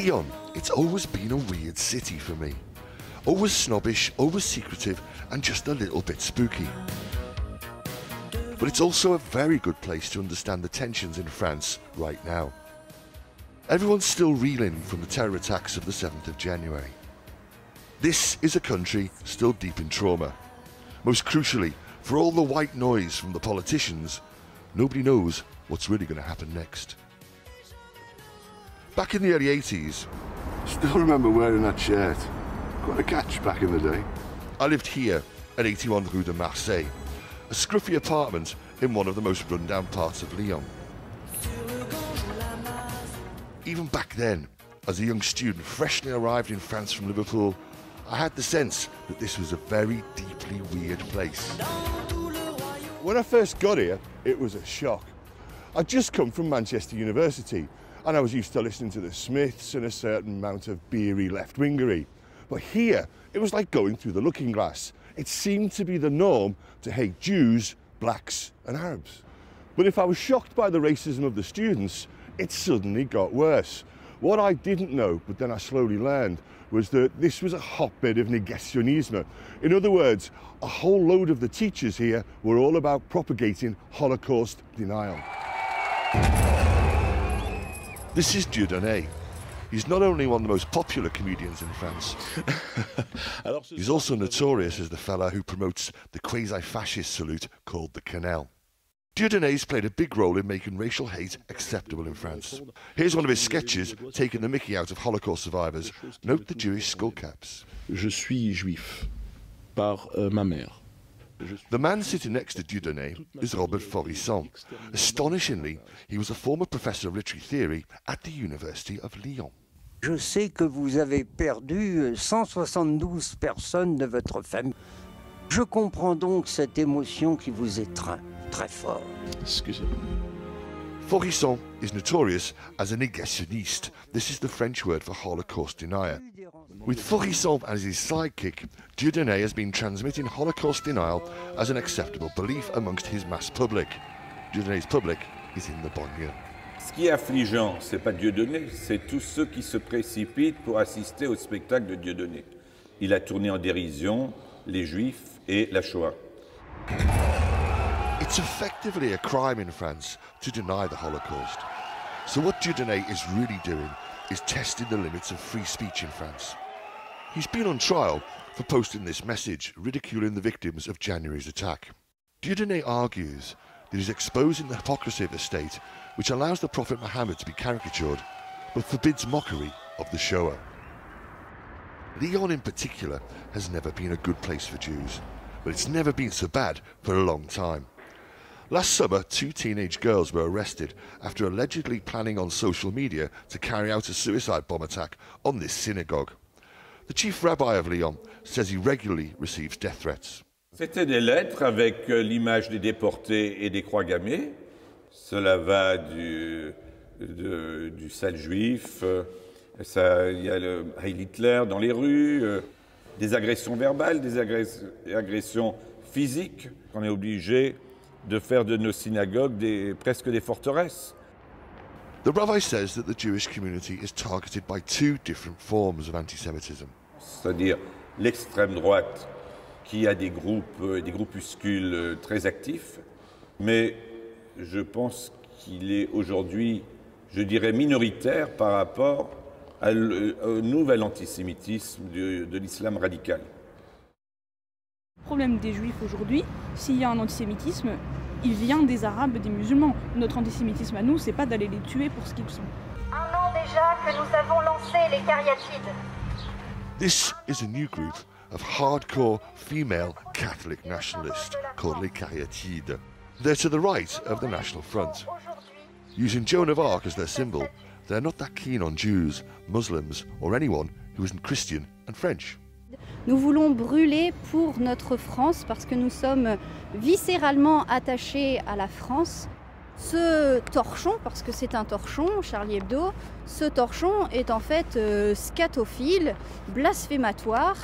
Lyon, it's always been a weird city for me. Always snobbish, always secretive, and just a little bit spooky. But it's also a very good place to understand the tensions in France right now. Everyone's still reeling from the terror attacks of the 7th of January. This is a country still deep in trauma. Most crucially, for all the white noise from the politicians, nobody knows what's really going to happen next. Back in the early 80s, Still remember wearing that shirt. Quite a catch back in the day. I lived here at 81 Rue de Marseille, a scruffy apartment in one of the most run-down parts of Lyon. Even back then, as a young student freshly arrived in France from Liverpool, I had the sense that this was a very deeply weird place. When I first got here, it was a shock. I'd just come from Manchester University and I was used to listening to the Smiths and a certain amount of beery left-wingery. But here, it was like going through the looking glass. It seemed to be the norm to hate Jews, blacks and Arabs. But if I was shocked by the racism of the students, it suddenly got worse. What I didn't know, but then I slowly learned, was that this was a hotbed of negationism. In other words, a whole load of the teachers here were all about propagating Holocaust denial. This is Dieudonné. He's not only one of the most popular comedians in France, he's also notorious as the fella who promotes the quasi-fascist salute called the Canal. Dieudonné's played a big role in making racial hate acceptable in France. Here's one of his sketches taking the mickey out of Holocaust survivors. Note the Jewish skullcaps. Je suis juif par euh, ma mère. The man sitting next to Dieudonné is Robert Forisson. Astonishingly, he was a former professor of literary theory at the University of Lyon. Je sais que vous avez perdu 172 personnes de votre famille. Je comprends donc cette émotion qui vous étreint très fort. Excusez-moi. Forisson is notorious as a négationniste. This is the French word for Holocaust denier. With Forisson as his sidekick, Dieudonné has been transmitting Holocaust denial as an acceptable belief amongst his mass public. Dieudonné's public is in the banlieue. Ce qui est affligeant, c'est pas Dieudonné, c'est tous ceux qui se précipitent pour assister au spectacle de Dieudonné. Il a tourné en dérision les Juifs et la Shoah. It's effectively a crime in France to deny the Holocaust. So what Dieudonné is really doing is testing the limits of free speech in France. He's been on trial for posting this message ridiculing the victims of January's attack. Dieudonné argues that he's exposing the hypocrisy of the state which allows the Prophet Muhammad to be caricatured but forbids mockery of the Shoah. Lyon in particular has never been a good place for Jews, but it's never been so bad for a long time. Last summer, two teenage girls were arrested after allegedly planning on social media to carry out a suicide bomb attack on this synagogue. The chief rabbi of Lyon says he regularly receives death threats. C'était des lettres avec euh, l'image des déportés et des croix gammées. Cela va du, de- du sale juif, euh, il y a le Heil Hitler dans les rues, euh, des agressions verbales, des agress- agressions physiques. On est obligé de faire de nos synagogues des, presque des forteresses. The rabbi says that the Jewish community is targeted by two different forms of anti Semitism. c'est-à-dire l'extrême droite qui a des groupes, euh, des groupuscules euh, très actifs, mais je pense qu'il est aujourd'hui, je dirais, minoritaire par rapport à le- au nouvel antisémitisme de, de l'islam radical. Le problème des juifs aujourd'hui, s'il y a un antisémitisme, il vient des arabes, des musulmans. Notre antisémitisme à nous, c'est pas d'aller les tuer pour ce qu'ils sont. Un an déjà que nous avons lancé les cariatides. This is a new group of hardcore female Catholic nationalists called Les Cariatides. They're to the right of the National Front. Using Joan of Arc as their symbol, they're not that keen on Jews, Muslims, or anyone who isn't Christian and French. Nous voulons brûler pour notre France parce que nous sommes viscéralement attachés à la France. Ce torchon, parce que c'est un torchon, Charlie Hebdo, ce torchon est en fait euh, scatophile, blasphématoire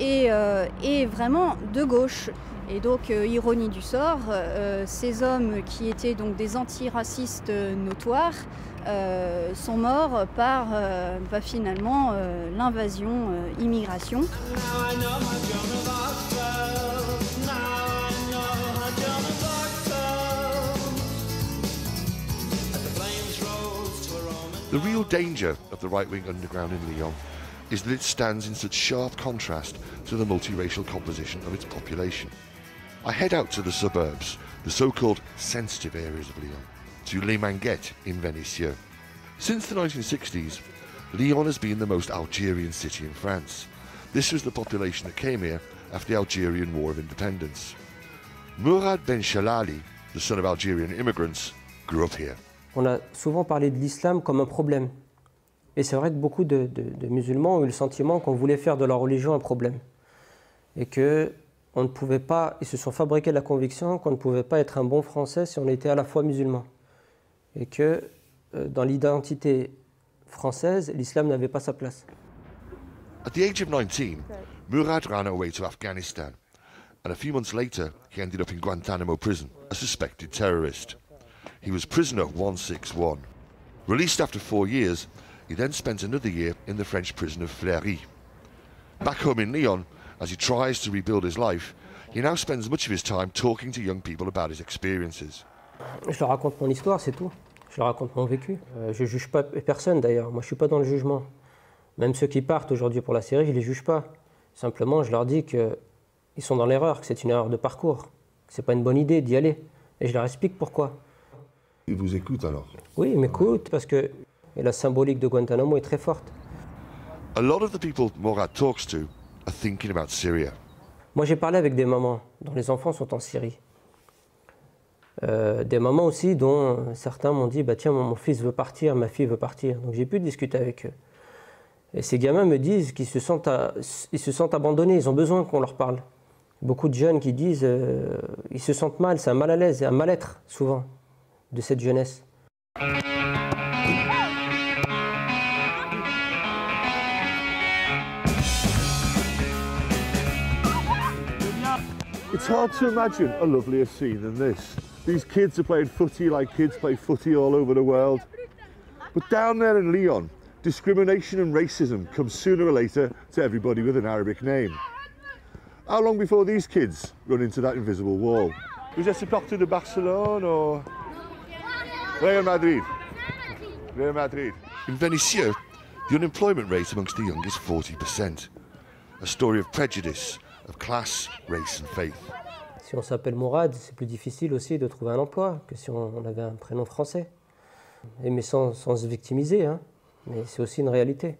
et, euh, et vraiment de gauche. Et donc, euh, ironie du sort, ces hommes qui étaient donc des antiracistes notoires euh, sont morts par euh, bah, finalement euh, l'invasion, euh, immigration. The real danger of the right wing underground in Lyon is that it stands in such sharp contrast to the multiracial composition of its population. I head out to the suburbs, the so called sensitive areas of Lyon, to Les Manguettes in Vénissieux. Since the 1960s, Lyon has been the most Algerian city in France. This was the population that came here after the Algerian War of Independence. Mourad Ben Shalali, the son of Algerian immigrants, grew up here. On a souvent parlé de l'islam comme un problème. Et c'est vrai que beaucoup de, de, de, musulmans ont eu le sentiment qu'on voulait faire de leur religion un problème. Et que on ne pouvait pas, ils se sont fabriqués la conviction qu'on ne pouvait pas être un bon français si on était à la fois musulman. Et que euh, dans l'identité française, l'islam n'avait pas sa place. At the age of 19, Murad ran away to Afghanistan, and a few months later, he ended up in Guantanamo prison, a suspected terrorist. He was prisoner 161. Released after four years, he then spent another year in the French prison of Fleury. Back home in Lyon, as he tries to rebuild his life, he now spends much of his time talking to young people about his experiences. Je leur raconte mon histoire, c'est tout. Je leur raconte mon vécu. Euh, je ne juge pas personne d'ailleurs. Moi, je ne suis pas dans le jugement. Même ceux qui partent aujourd'hui pour la série, je ne les juge pas. Simplement, je leur dis qu'ils sont dans l'erreur, que c'est une erreur de parcours, que ce n'est pas une bonne idée d'y aller. Et je leur explique pourquoi. Ils vous écoutent alors Oui, ils m'écoutent parce que la symbolique de Guantanamo est très forte. A lot of the people Morad talks to are thinking about Syria. Moi, j'ai parlé avec des mamans dont les enfants sont en Syrie. Euh, des mamans aussi dont certains m'ont dit bah, Tiens, mon fils veut partir, ma fille veut partir. Donc j'ai pu discuter avec eux. Et ces gamins me disent qu'ils se, sentent ils se sentent abandonnés, ils ont besoin qu'on leur parle. Beaucoup de jeunes qui disent euh, ils se sentent mal, c'est un mal à l'aise, un mal-être souvent de cette jeunesse. It's hard to imagine a lovelier scene than this. These kids are playing footy like kids play footy all over the world. But down there in Lyon, discrimination and racism come sooner or later to everybody with an Arabic name. How long before these kids run into that invisible wall? Vous êtes supporter de Barcelona or Real Madrid? Real Madrid. In Vénissieux, the unemployment rate amongst the young is 40%. A story of prejudice, of class, race and faith. Si on s'appelle Mourad, c'est plus difficile aussi de trouver un emploi que si on avait un prénom français. Et mais sans, sans se victimiser, hein. mais c'est aussi une réalité.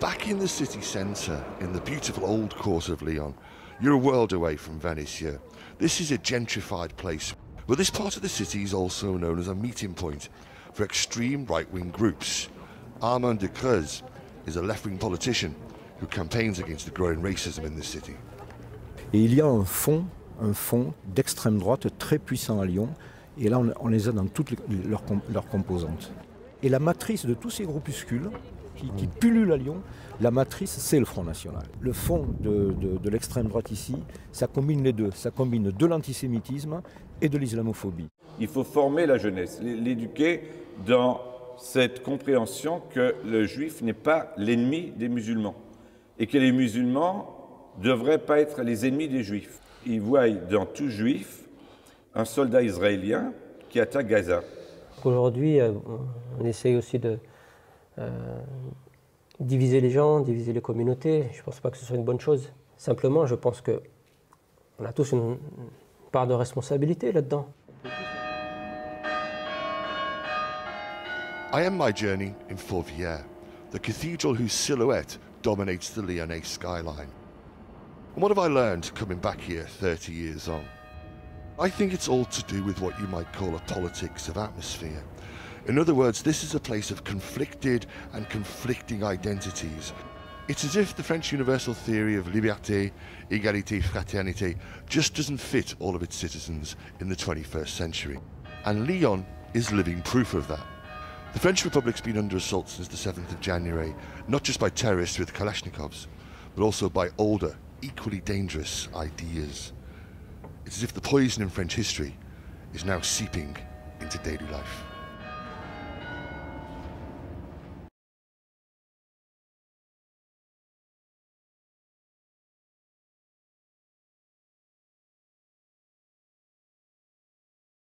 Back in the city centre, in the beautiful old quarter of Lyon, you're a world away from Vénissieux. This is a gentrified place, but this part of the city is also known as a meeting point for extreme right-wing groups. Armand de Creuse is a left-wing politician who campaigns against the growing racism in this city. Et il y a un fond, un fond d'extrême droite très puissant à Lyon, et là on, on les a dans toutes les, leurs, leurs composantes. Et la matrice de tous ces groupuscules qui, qui pullulent à Lyon, la matrice, c'est le Front National. Le fond de, de, de l'extrême droite ici, ça combine les deux. Ça combine de l'antisémitisme et de l'islamophobie. Il faut former la jeunesse, l'éduquer dans cette compréhension que le juif n'est pas l'ennemi des musulmans et que les musulmans devraient pas être les ennemis des juifs. Ils voient dans tout juif un soldat israélien qui attaque Gaza. Aujourd'hui, euh, on essaye aussi de euh, diviser les gens, diviser les communautés. Je ne pense pas que ce soit une bonne chose. Simplement, je pense que on a tous une part de responsabilité là-dedans. I end my journey in Fourvière, the cathedral whose silhouette dominates the Lyonnais skyline. And what have I learned coming back here 30 years on? I think it's all to do with what you might call a politics of atmosphere. In other words, this is a place of conflicted and conflicting identities. It's as if the French universal theory of liberté, égalité, fraternité just doesn't fit all of its citizens in the 21st century. And Lyon is living proof of that. The French Republic's been under assault since the 7th of January, not just by terrorists with Kalashnikovs, but also by older, equally dangerous ideas. It's as if the poison in French history is now seeping into daily life.